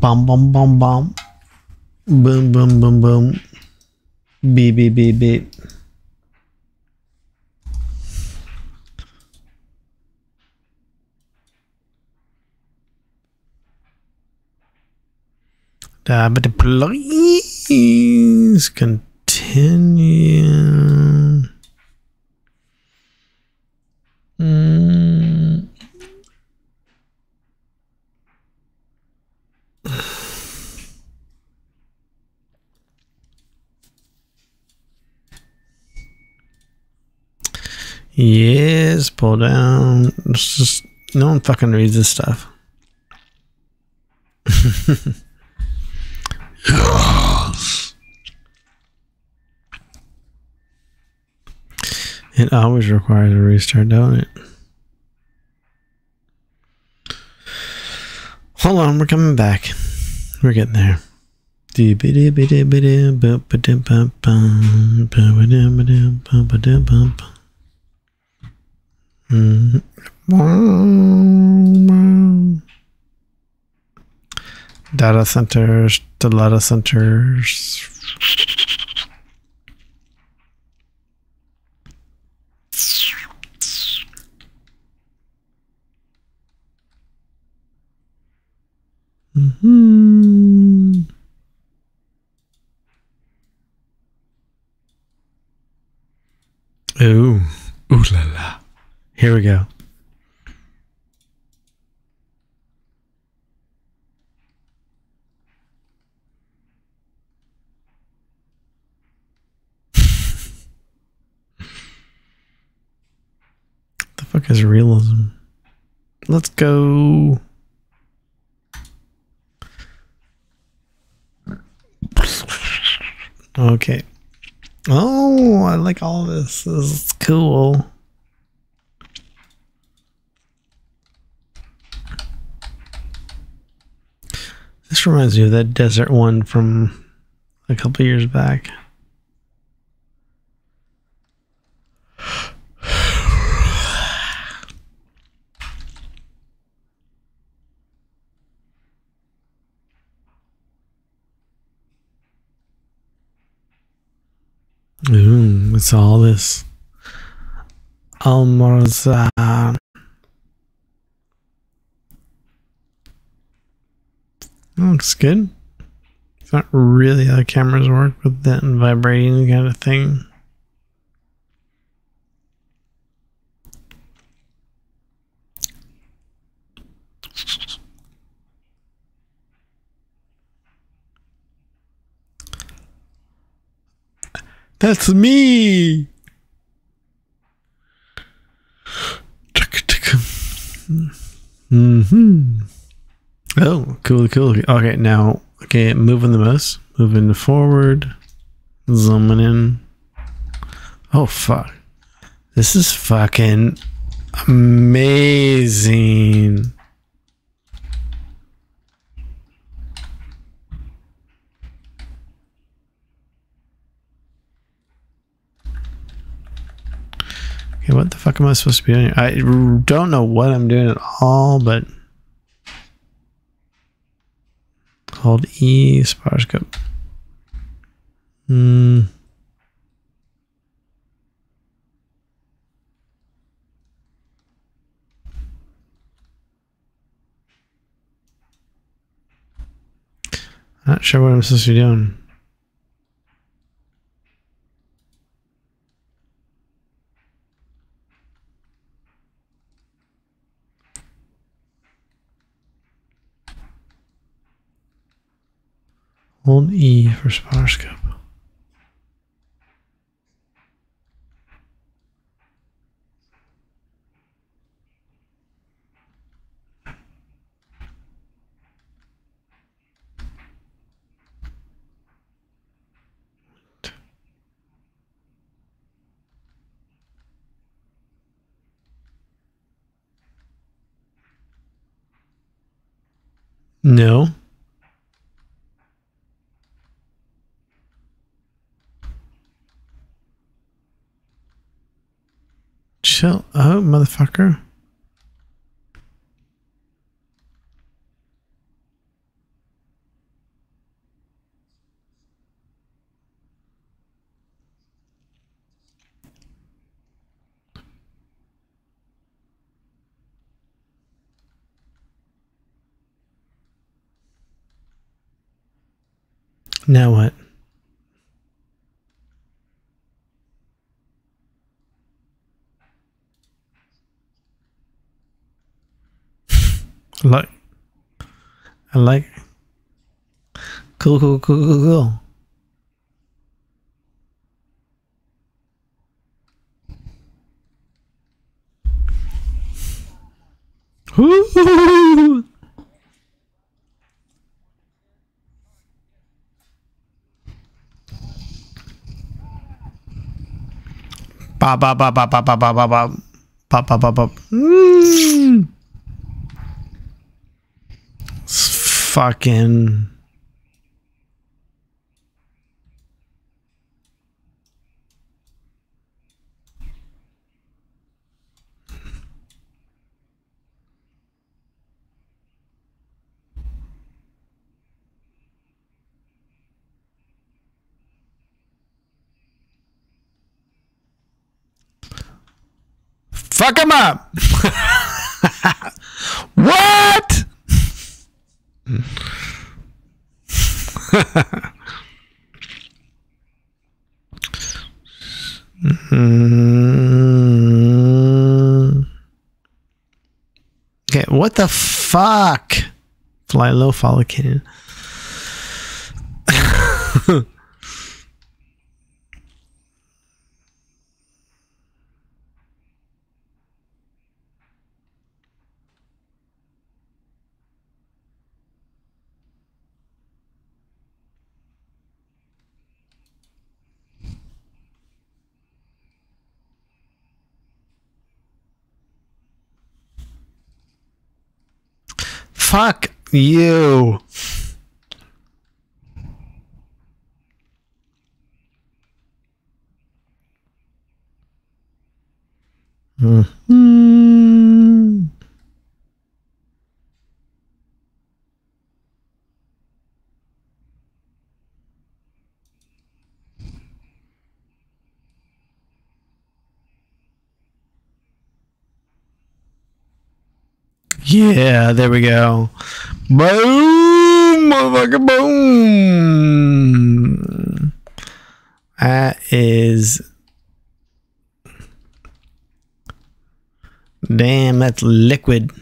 Bum bum bum bum. Boom boom boom boom. Beep beep beep beep. Uh, but please continue. Mm. Yes, pull down. It's just no one fucking reads this stuff. yes. It always requires a restart, don't it? Hold on, we're coming back. We're getting there. Data centers, data centers. Mm-hmm. Ooh, ooh la la. Here we go. the fuck is realism? Let's go. Okay. Oh, I like all this. This is cool. This reminds me of that desert one from a couple years back. Ooh, it's all this Al Mazrah. Looks good. It's not really how cameras work with that vibrating kind of thing. That's me. Mm-hmm. Oh, cool, cool. Okay, now, okay, moving the mouse, moving forward, zooming in. Oh, fuck. This is fucking amazing. Okay, what the fuck am I supposed to be doing? I don't know what I'm doing at all, but hold E Sparscope. Hmm. Not sure what I'm supposed to be doing. Hold E for Sparscope. No. chill out, motherfucker. Now what? Like I like cool cool cool cool cool! Ba ba ba ba ba ba ba ba ba ba ba ba ba. Mm. It's fucking. Fuck him up. what? Mm-hmm. okay, what the fuck? Fly low, follow cannon. Fuck you. Hmm. Yeah, there we go. Boom! Motherfucker, boom! That is. Damn, that's liquid.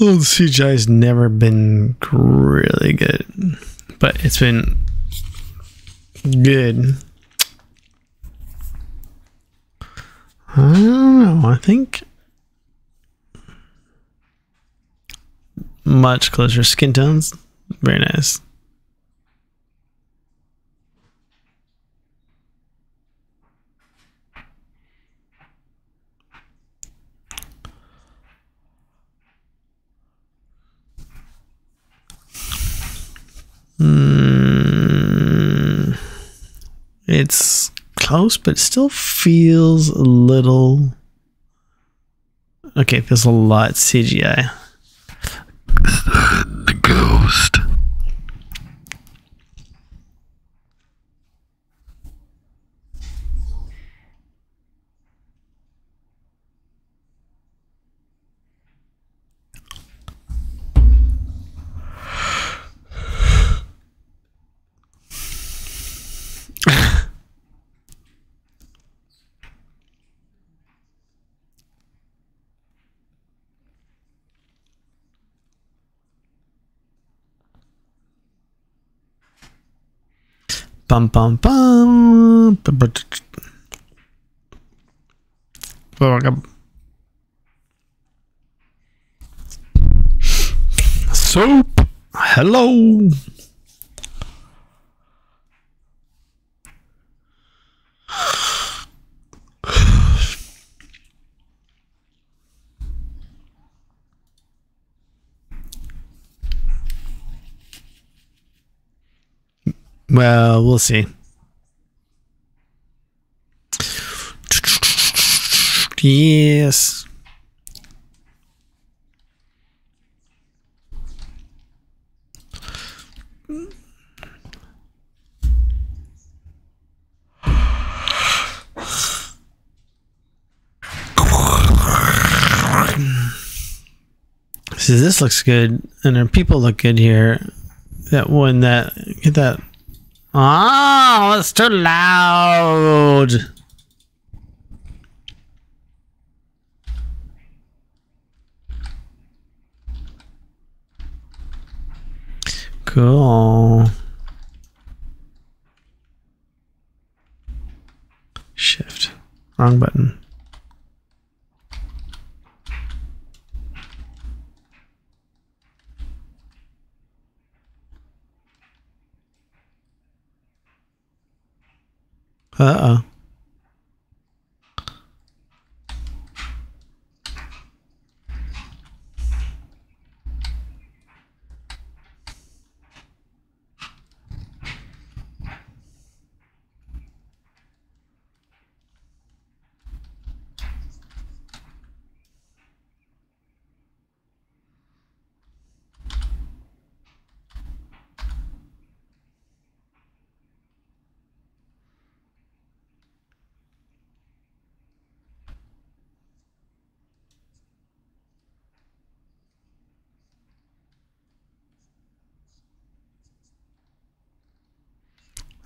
Well, CGI's never been really good, but it's been good. I don't know. I think much closer skin tones. Very nice. It's close, but it still feels a little. Okay, feels a lot CGI. The ghost. Bum bum bum. Soap. Hello. Well, we'll see. Yes. See, this looks good, and our people look good here. That one, that get that. Ah, oh, it's too loud. Cool. Shift. Wrong button. Uh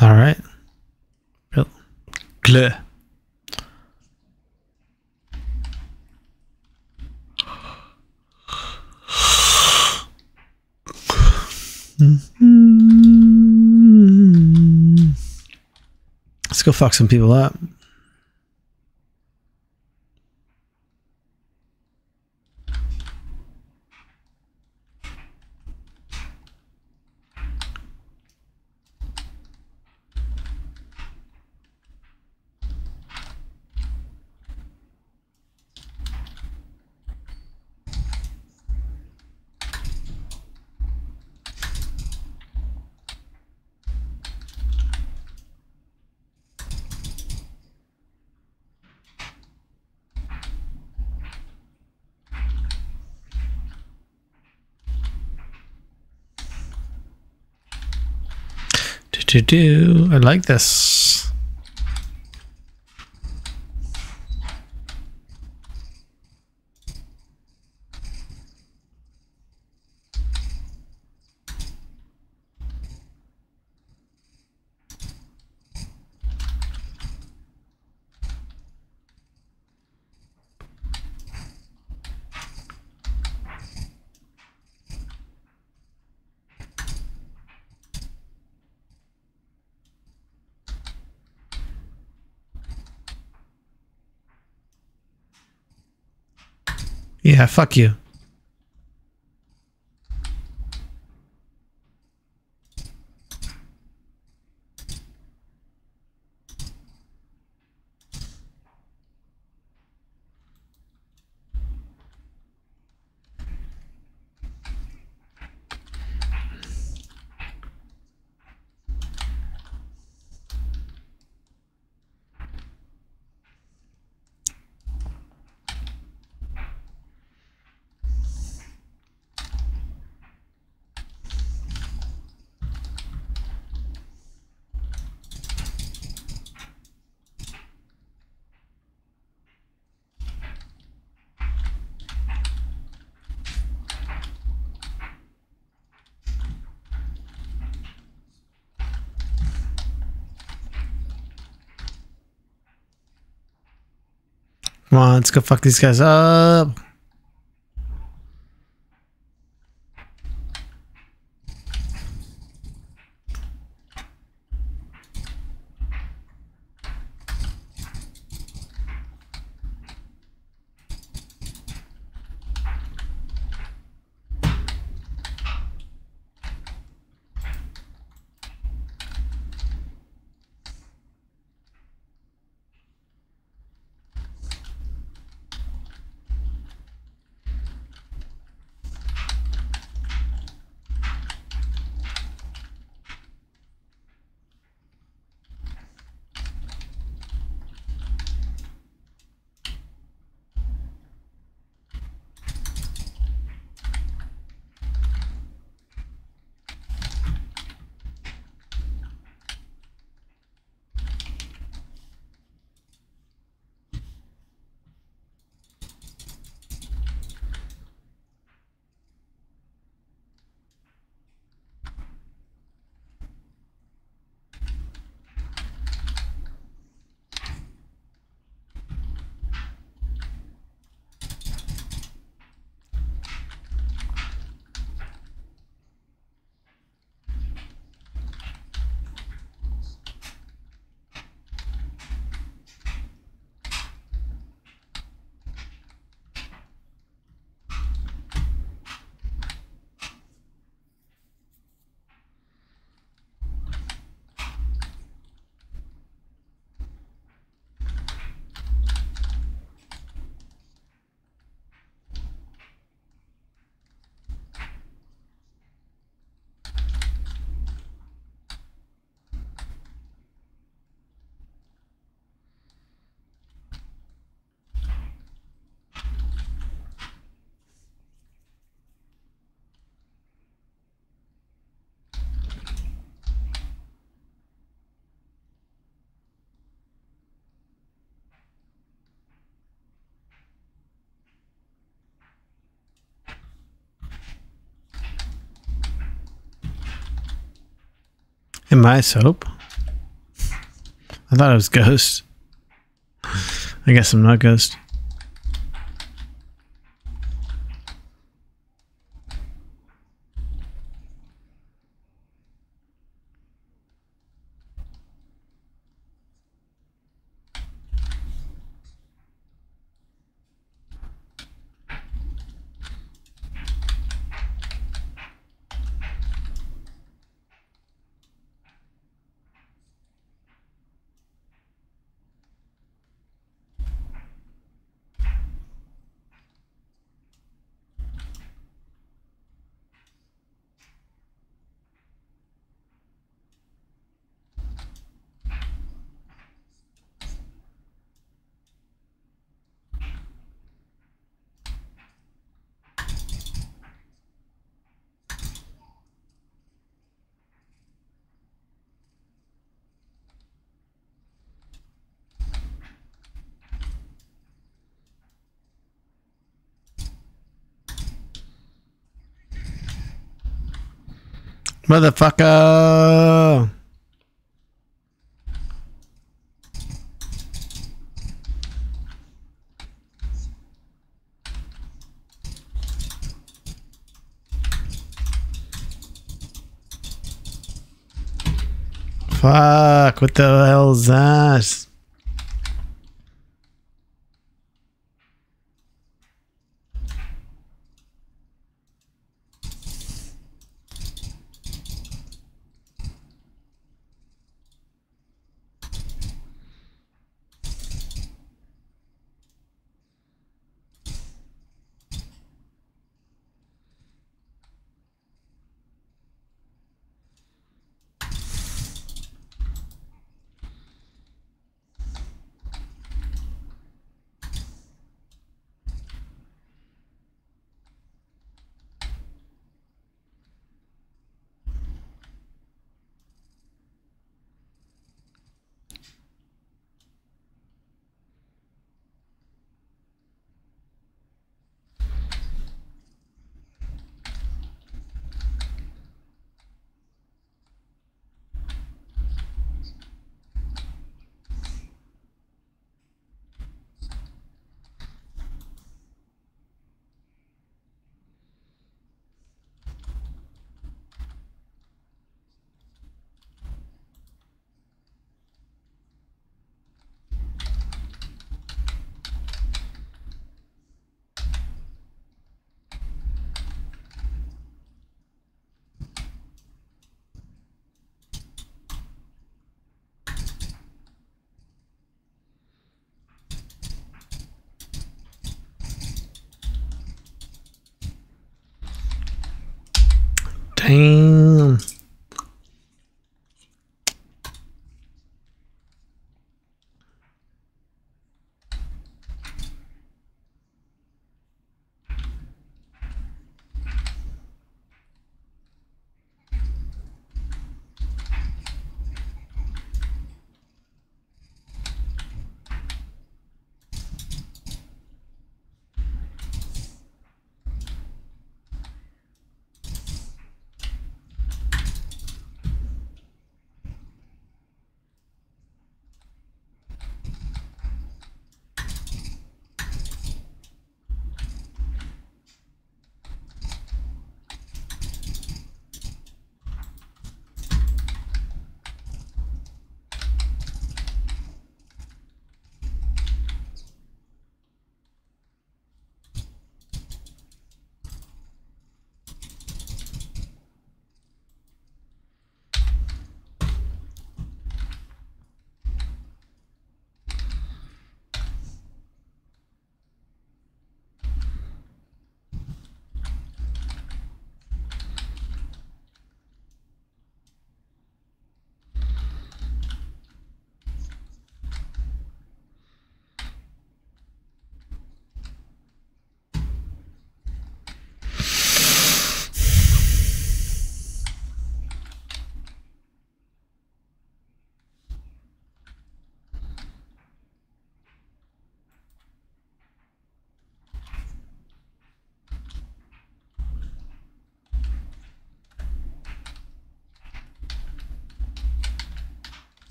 All right. Real. Gleh. Let's go fuck some people up. Do do. I like this. Yeah, fuck you. Come on, let's go fuck these guys up. Am I soap? I thought it was ghost. I guess I'm not ghost. Motherfucker! Fuck, what the hell is that? Damn.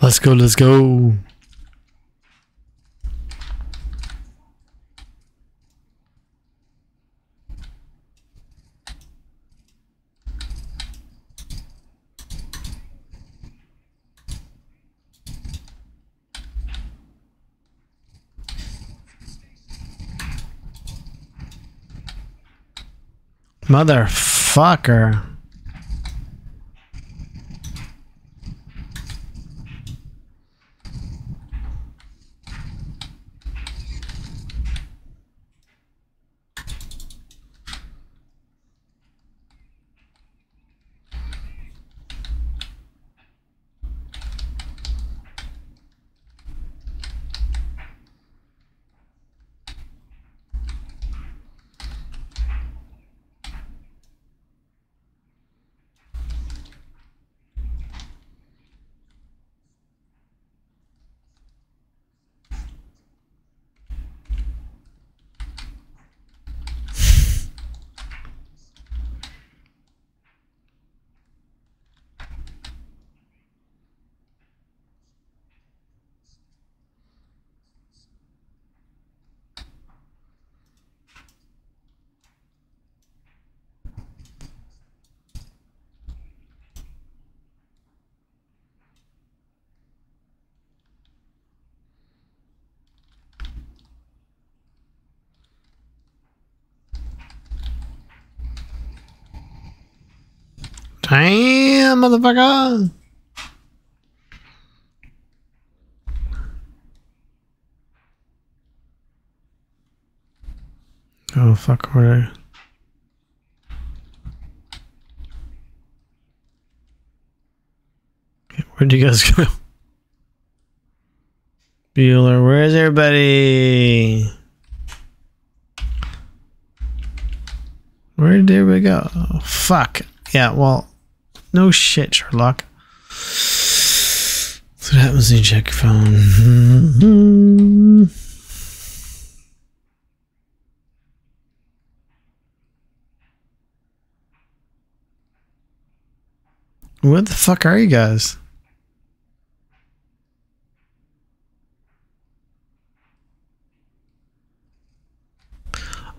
Let's go, let's go. Motherfucker. Damn, motherfucker. Oh, fuck, where Where'd you guys go? Bueller, where's everybody? Where did we go? Oh, fuck. Yeah, well, no shit, Sherlock. So what was you check phone. What the fuck are you guys?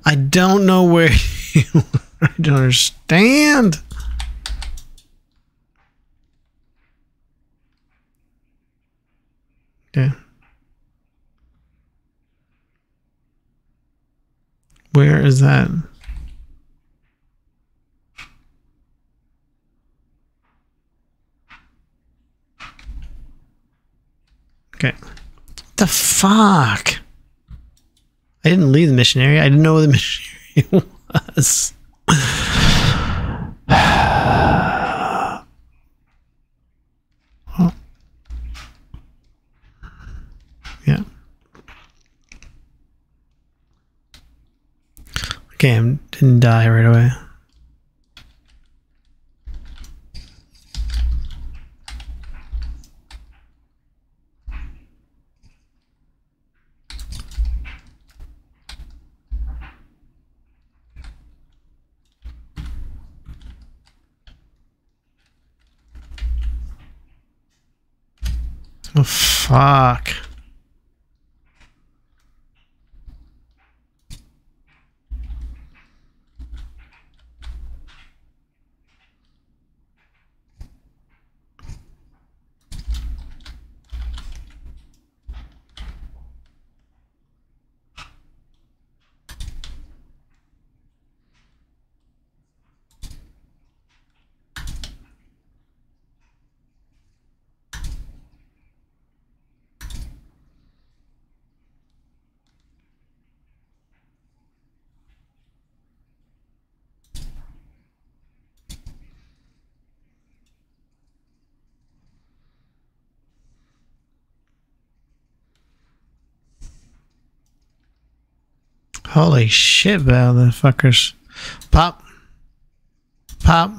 I don't know where you I don't understand. Okay. Where is that? Okay. The fuck? I didn't leave the missionary. I didn't know where the missionary was. I didn't die right away. Oh, fuck. Holy shit, Val, the fuckers. Pop. Pop.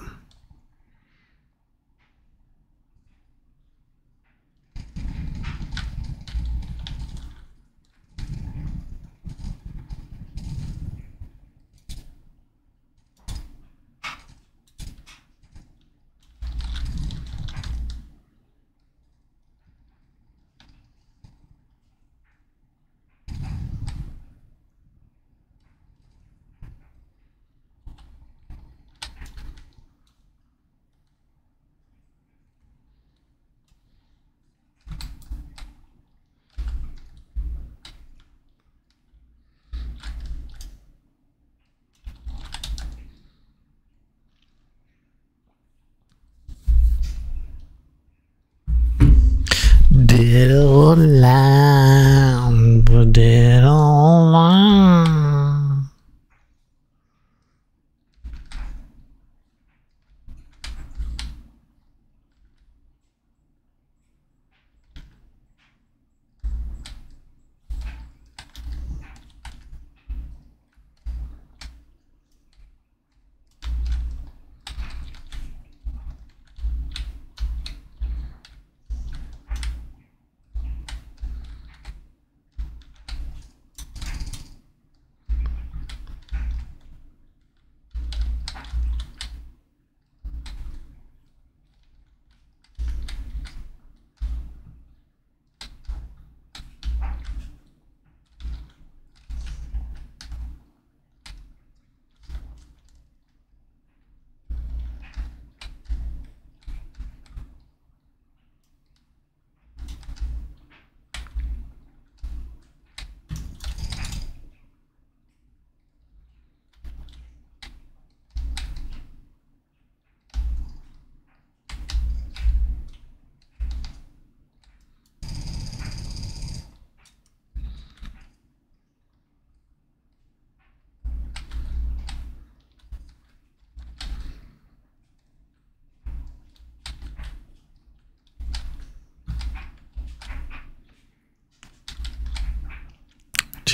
Diddle lamb, diddle lamb.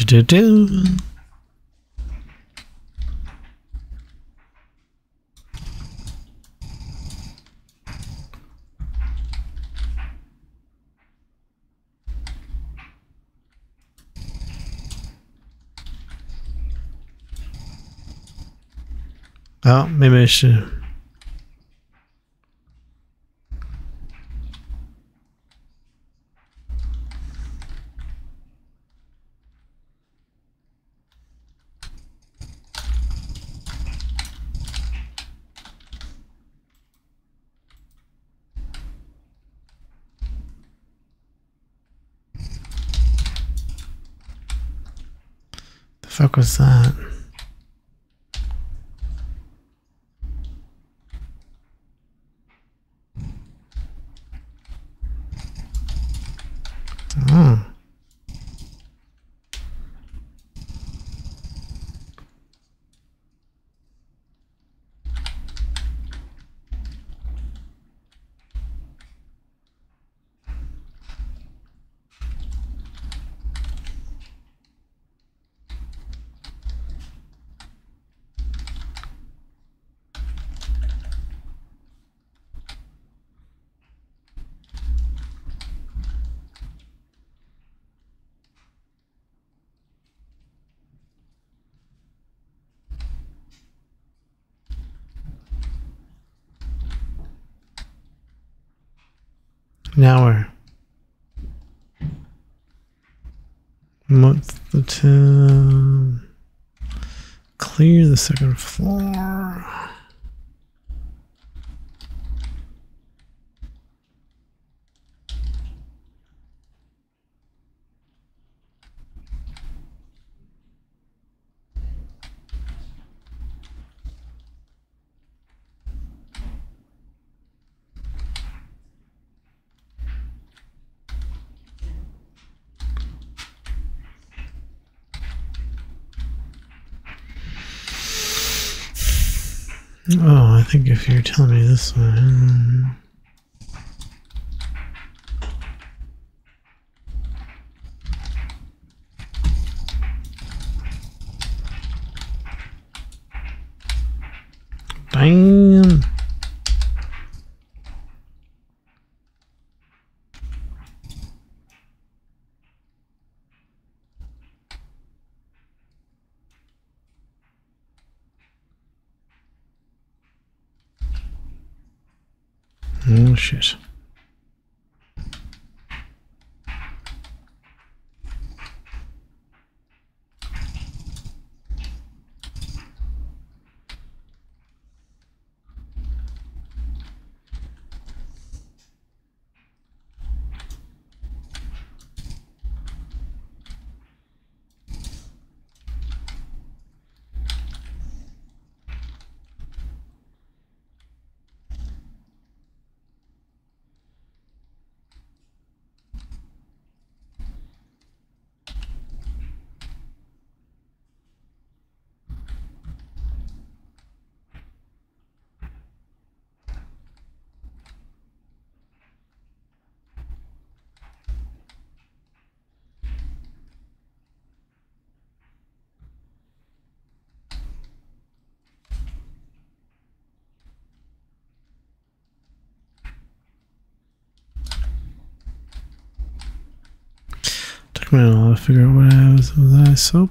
Do do. Oh, maybe I should. The fuck was that? Oh. Where? What's the time? Clear the second floor. Think if you're telling me this one. Damn. Oh shit. Figure out what I have with that soap.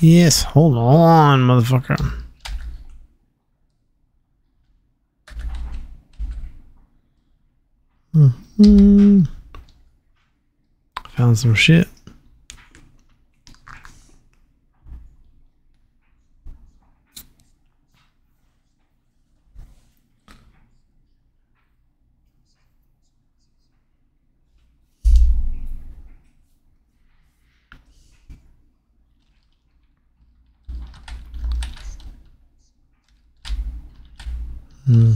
Yes, hold on, motherfucker. Mm -hmm. Found some shit. Hmm.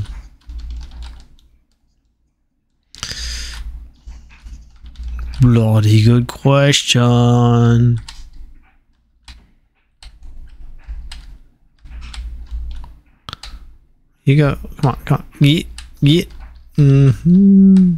Bloody good question. You go. Come on, come on. Get, get. Mm-hmm.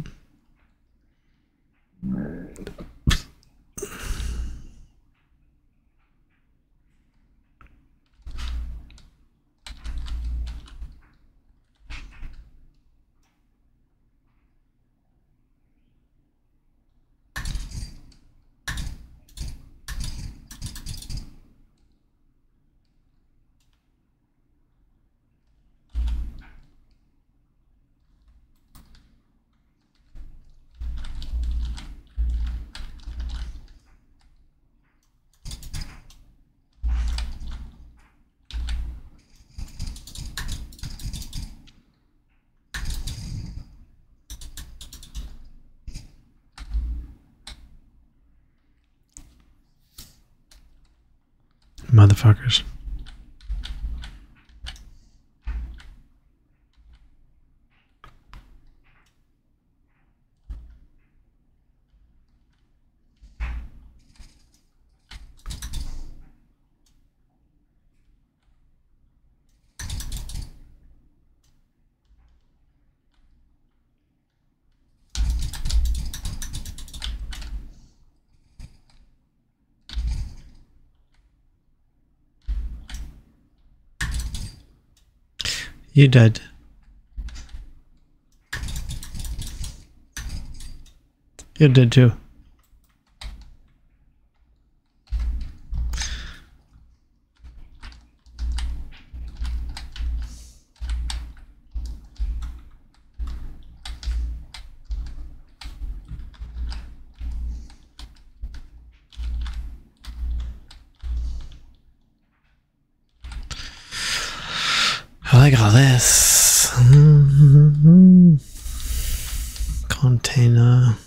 Motherfuckers. You did. You did too. I like all this. Container.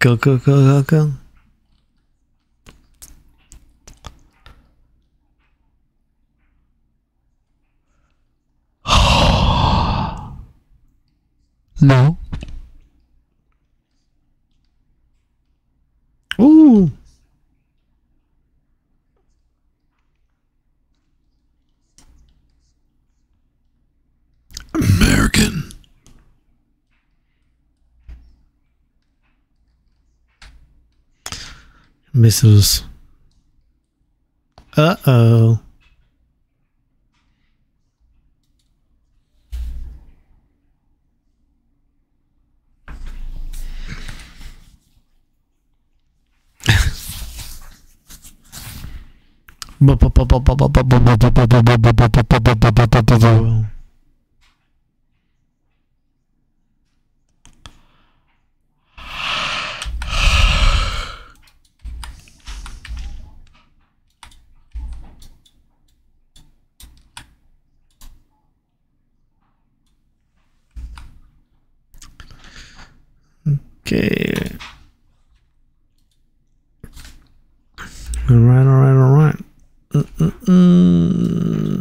Go, go, go, go, go. no. Ooh. Missiles. Uh oh. Okay. All right, all right, all right. Mm -mm -mm.